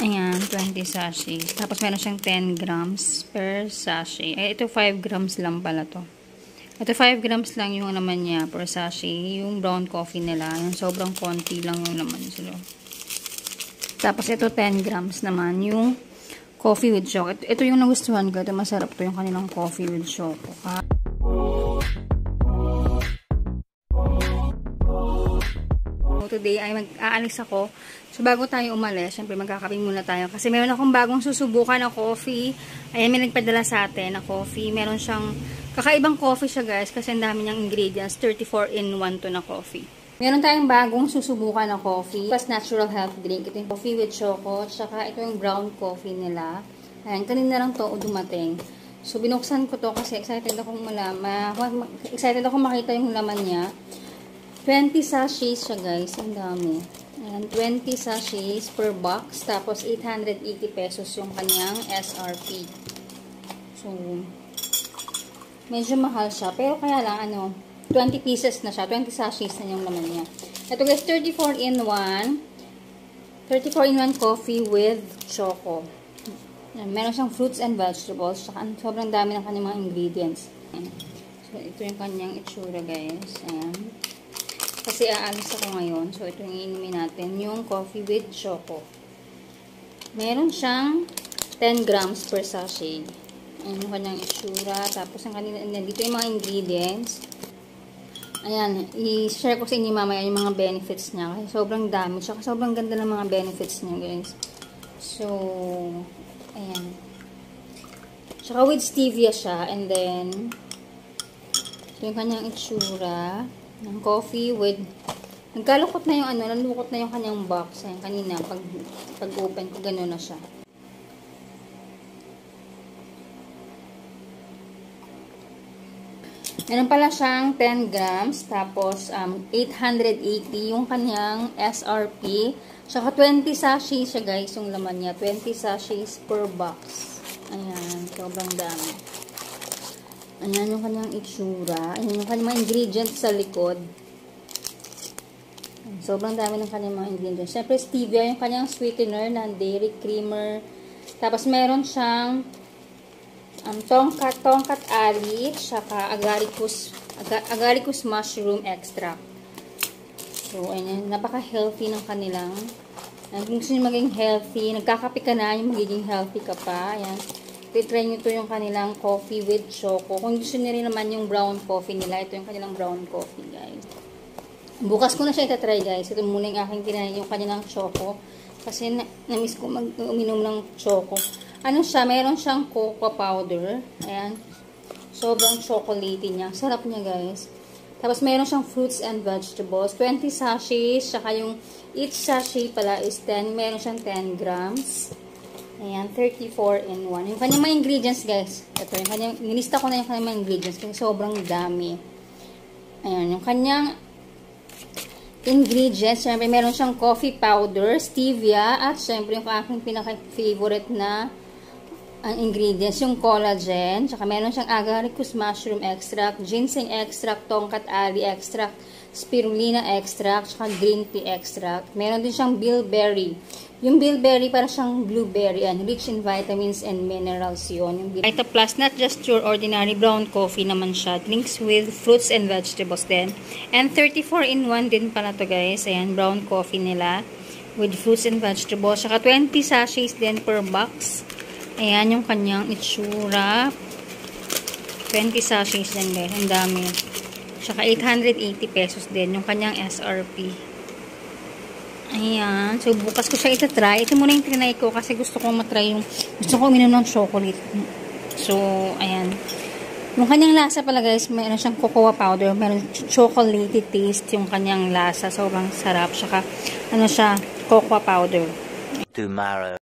Ayan, 20 sachets. Tapos meron siyang 10 grams per sachet. Eh, ito 5 grams lang pala to. Ito 5 grams lang yung naman niya per sachet. Yung brown coffee nila. Yung sobrang konti lang yung naman sila. Tapos ito 10 grams naman yung coffee with choco. Ito, yung nagustuhan ko. Ito masarap to yung kanilang coffee with choco. Today ay mag-aalis ako So, bago tayo umalis, syempre magkakape muna tayo. Kasi meron akong bagong susubukan na coffee. Ayan, may nagpadala sa atin na coffee. Meron siyang, kakaibang coffee siya guys, kasi ang dami niyang ingredients. 34 in 1 to na coffee. Meron tayong bagong susubukan na coffee. Plus natural health drink. Ito yung coffee with choco. Tsaka ito yung brown coffee nila. Ayan, kanina lang to dumating. So, binuksan ko to kasi excited akong malaman. Excited akong makita yung laman niya. 20 sachets siya guys. Ang dami. Ayan, 20 sachets per box. Tapos, 880 pesos yung kanyang SRP. So, medyo mahal siya. Pero kaya lang, ano, 20 pieces na siya. 20 sachets na yung laman niya. Ito guys, 34 in 1. 34 in 1 coffee with choco. Meron siyang fruits and vegetables. Saka, sobrang dami ng kanyang mga ingredients. So, ito yung kanyang itsura guys. Ayan. Kasi aalis ako ngayon. So, ito yung inumin natin. Yung coffee with choco. Meron siyang 10 grams per sachet. Ayan yung kanyang itsura. Tapos, ang kanina, dito yung mga ingredients. Ayan, i-share ko sa inyo mamaya yung mga benefits niya. Kasi sobrang dami. Tsaka sobrang ganda ng mga benefits niya, guys. So, ayan. Tsaka with stevia siya. And then, ito yung kanyang itsura ng coffee with nagkalukot na yung ano, nalukot na yung kanyang box. Ayan, kanina, pag, pag open ko, gano'n na siya. Meron pala siyang 10 grams, tapos um, 880 yung kanyang SRP. Saka 20 sachets siya guys, yung laman niya. 20 sachets per box. Ayan, sobrang dami. Ayan yung kanyang itsura. Ayan yung kanyang mga ingredients sa likod. Sobrang dami ng kanyang mga ingredients. Siyempre, stevia yung kanyang sweetener na dairy creamer. Tapos, meron siyang um, tongkat, tongkat ali, saka agaricus, ag agaricus mushroom extract. So, ayan, napaka-healthy ng kanilang. Kung gusto nyo maging healthy, nagkakape ka na, yung magiging healthy ka pa. Ayan titry nyo to yung kanilang coffee with choco. Kung gusto nyo rin naman yung brown coffee nila, ito yung kanilang brown coffee, guys. Bukas ko na siya itatry, guys. Ito muna yung aking tinayin, yung kanilang choco. Kasi na, na-miss ko mag-uminom ng choco. Ano siya? Meron siyang cocoa powder. Ayan. Sobrang chocolatey niya. Sarap niya, guys. Tapos, meron siyang fruits and vegetables. 20 sachets. Saka yung each sachet pala is 10. Meron siyang 10 grams. Ayan, 34 in 1. Yung kanyang mga ingredients, guys. Ito, yung kanyang, nilista ko na yung kanyang mga ingredients kasi sobrang dami. Ayan, yung kanyang ingredients, syempre meron siyang coffee powder, stevia, at syempre yung aking pinaka-favorite na ang ingredients, yung collagen, tsaka meron siyang agaricus mushroom extract, ginseng extract, tongkat ali extract, spirulina extract, tsaka green tea extract. Meron din siyang bilberry. Yung bilberry, para siyang blueberry, and rich in vitamins and minerals yun. Yung Vita Plus, not just your ordinary brown coffee naman siya. Drinks with fruits and vegetables din. And 34 in 1 din pala to guys. Ayan, brown coffee nila with fruits and vegetables. Saka 20 sachets din per box. Ayan yung kanyang itsura. 20 sachets din guys. Ang dami. Saka 880 pesos din yung kanyang SRP. Ayan. So, bukas ko siya itatry. Ito muna yung trinay ko kasi gusto kong matry yung, gusto ko uminom ng chocolate. So, ayan. Yung kanyang lasa pala guys, meron siyang cocoa powder, meron chocolatey taste yung kanyang lasa. Sobrang sarap. Saka, ano siya, cocoa powder. Tomorrow.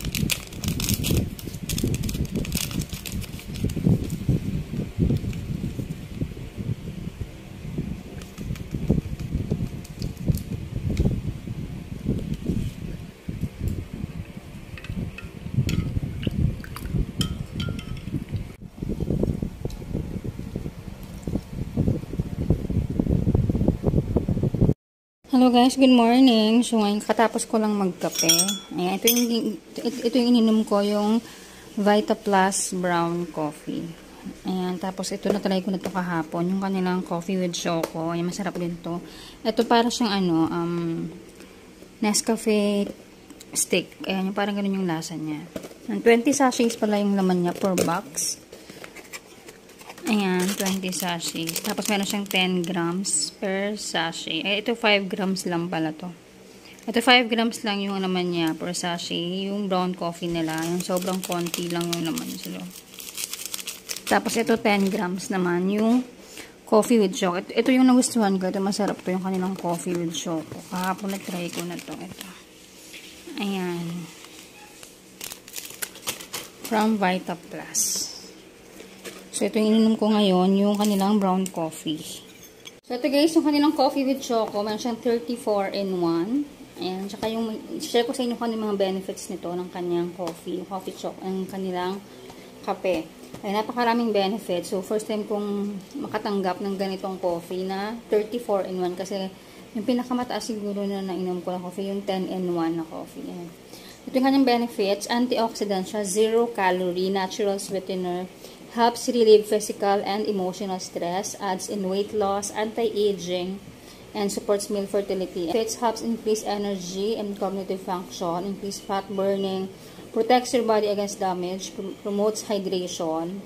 Hello guys, good morning. So ngayon katapos ko lang magkape. Ayan, ito yung, ito, ito yung ininom ko, yung Vita Plus Brown Coffee. Ayan, tapos ito na try ko na ito kahapon, yung kanilang coffee with choco. Ayan, masarap din to. Ito para siyang ano, um, Nescafe stick. Ayan, yung parang ganun yung lasa niya. 20 sachets pala yung laman niya per box. Ayan, 20 sachets. Tapos meron siyang 10 grams per sachet. Eh, ito 5 grams lang pala to. Ito 5 grams lang yung naman niya per sachet. Yung brown coffee nila. Yung sobrang konti lang yung naman sila. Tapos ito 10 grams naman yung coffee with choco. Ito, ito yung nagustuhan ko. Ito masarap to yung kanilang coffee with choco. Kahapon na-try ko na to. Ito. Ayan. From Vita Plus. So, ito yung ininom ko ngayon, yung kanilang brown coffee. So, ito guys, yung kanilang coffee with choco. Meron siyang 34 in 1. Ayan, tsaka yung, share ko sa inyo kung ano mga benefits nito ng kanyang coffee, yung coffee choco, ang kanilang kape. Ay, napakaraming benefits. So, first time kong makatanggap ng ganitong coffee na 34 in 1 kasi yung pinakamataas siguro na nainom ko na coffee, yung 10 in 1 na coffee. Ayan. Ito yung kanyang benefits, antioxidant siya, zero calorie, natural sweetener, helps relieve physical and emotional stress, adds in weight loss, anti-aging, and supports male fertility. It helps increase energy and cognitive function, increase fat burning, protects your body against damage, pr promotes hydration,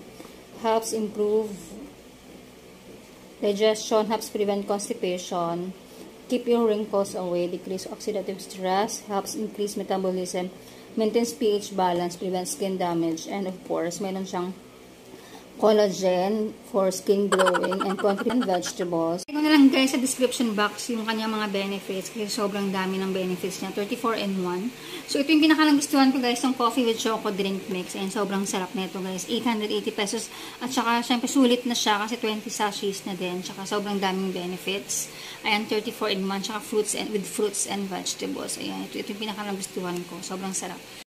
helps improve digestion, helps prevent constipation, keep your wrinkles away, decrease oxidative stress, helps increase metabolism, maintains pH balance, prevents skin damage, and of course, meron siyang collagen for skin glowing and confident vegetables. Ito na lang guys sa description box yung kanyang mga benefits kasi sobrang dami ng benefits niya. 34 and 1. So ito yung pinakalangustuhan ko guys ng coffee with choco drink mix and sobrang sarap nito guys. 880 pesos at saka syempre sulit na siya kasi 20 sachets na din. Saka sobrang daming benefits. Ayan 34 in 1 saka fruits and with fruits and vegetables. Ayan ito, ito yung pinakalangustuhan ko. Sobrang sarap.